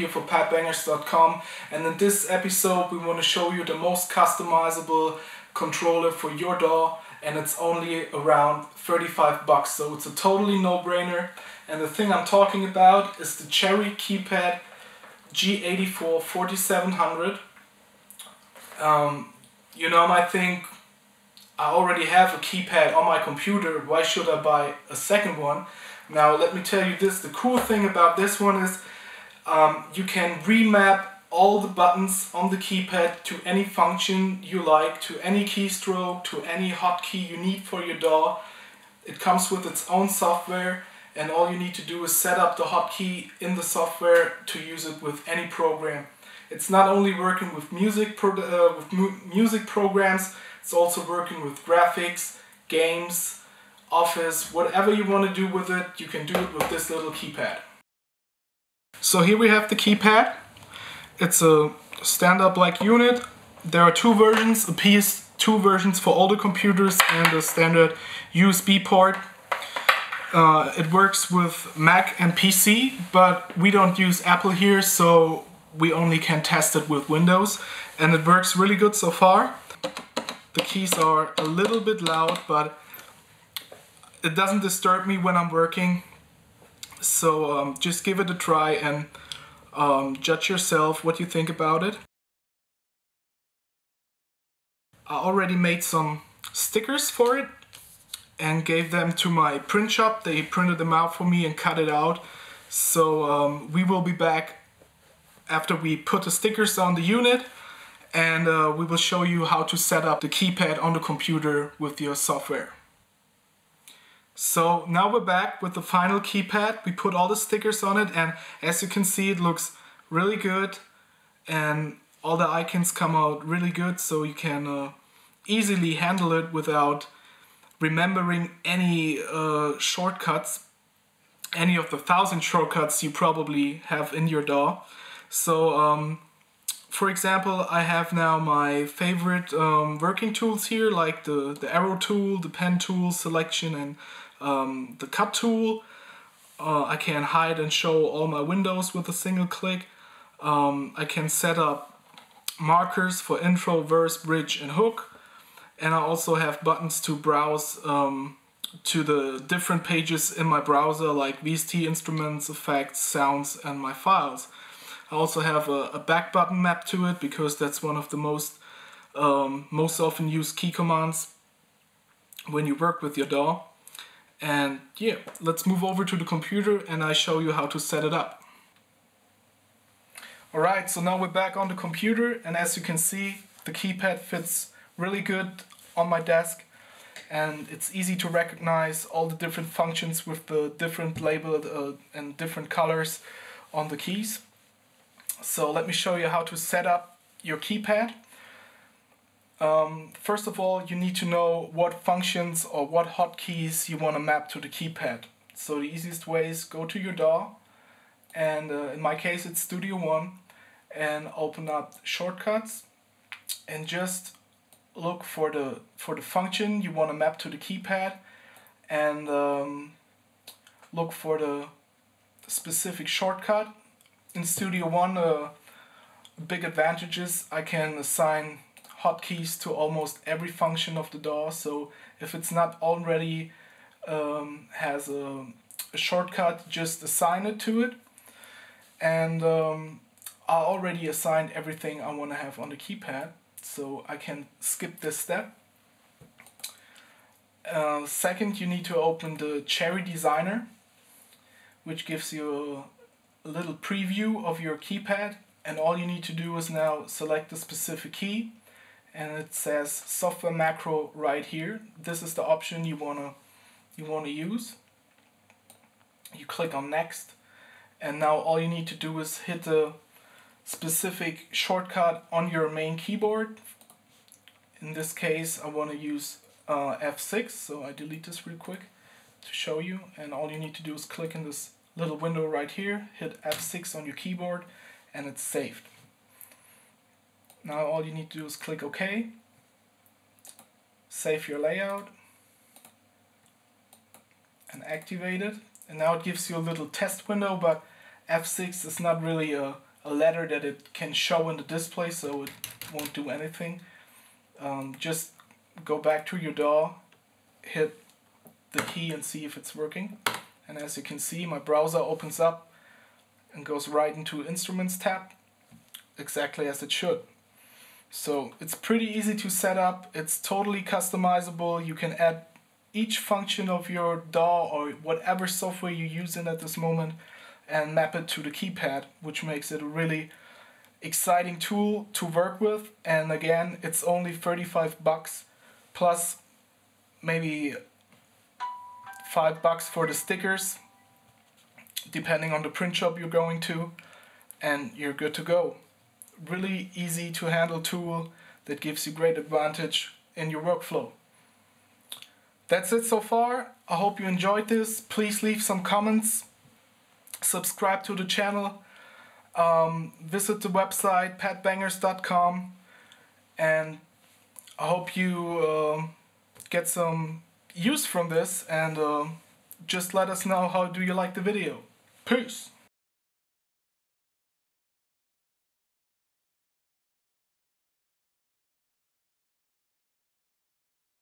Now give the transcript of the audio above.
here for padbangers.com and in this episode we want to show you the most customizable controller for your DAW and it's only around 35 bucks. So it's a totally no-brainer. And the thing I'm talking about is the Cherry Keypad G84 4700 um, you know might think I already have a keypad on my computer. Why should I buy a second one? Now let me tell you this, the cool thing about this one is um, you can remap all the buttons on the keypad to any function you like, to any keystroke, to any hotkey you need for your DAW. It comes with its own software and all you need to do is set up the hotkey in the software to use it with any program. It's not only working with music, pro uh, with mu music programs, it's also working with graphics, games, office, whatever you want to do with it, you can do it with this little keypad. So here we have the keypad. It's a stand-up like unit. There are two versions, a PS2 versions for older computers and a standard USB port. Uh, it works with Mac and PC, but we don't use Apple here, so we only can test it with Windows. And it works really good so far. The keys are a little bit loud, but it doesn't disturb me when I'm working. So um, just give it a try and um, judge yourself what you think about it. I already made some stickers for it and gave them to my print shop. They printed them out for me and cut it out. So um, we will be back after we put the stickers on the unit and uh, we will show you how to set up the keypad on the computer with your software. So now we're back with the final keypad. We put all the stickers on it and as you can see it looks really good and all the icons come out really good so you can uh, easily handle it without remembering any uh, shortcuts any of the thousand shortcuts you probably have in your DAW. So um, for example I have now my favorite um, working tools here like the, the arrow tool, the pen tool, selection and um, the cut tool. Uh, I can hide and show all my windows with a single click. Um, I can set up markers for intro, verse, bridge, and hook. And I also have buttons to browse um, to the different pages in my browser like VST instruments, effects, sounds, and my files. I also have a, a back button map to it because that's one of the most um, most often used key commands when you work with your DAW. And yeah, let's move over to the computer and I show you how to set it up. Alright, so now we're back on the computer and as you can see, the keypad fits really good on my desk and it's easy to recognize all the different functions with the different labeled uh, and different colors on the keys. So let me show you how to set up your keypad. Um, first of all, you need to know what functions or what hotkeys you want to map to the keypad. So the easiest way is go to your DAW, and uh, in my case it's Studio One, and open up Shortcuts, and just look for the for the function you want to map to the keypad, and um, look for the specific shortcut. In Studio One, uh, big advantages I can assign hotkeys to almost every function of the DAW. So if it's not already um, has a, a, shortcut, just assign it to it. And um, I already assigned everything I want to have on the keypad. So I can skip this step. Uh, second, you need to open the Cherry Designer, which gives you a, a little preview of your keypad. And all you need to do is now select the specific key and it says software macro right here. This is the option you wanna you wanna use. You click on next and now all you need to do is hit the specific shortcut on your main keyboard. In this case I want to use uh, F6 so I delete this real quick to show you and all you need to do is click in this little window right here, hit F6 on your keyboard and it's saved. Now all you need to do is click OK, save your layout, and activate it. And now it gives you a little test window, but F6 is not really a, a letter that it can show in the display so it won't do anything. Um, just go back to your DAW, hit the key and see if it's working. And as you can see, my browser opens up and goes right into Instruments tab, exactly as it should. So it's pretty easy to set up, it's totally customizable, you can add each function of your DAW or whatever software you're using at this moment and map it to the keypad, which makes it a really exciting tool to work with. And again, it's only 35 bucks plus maybe 5 bucks for the stickers, depending on the print shop you're going to, and you're good to go. Really easy to handle tool that gives you great advantage in your workflow. That's it so far. I hope you enjoyed this. Please leave some comments. Subscribe to the channel. Um, visit the website padbangers.com and I hope you uh, get some use from this and uh, just let us know how do you like the video. Peace!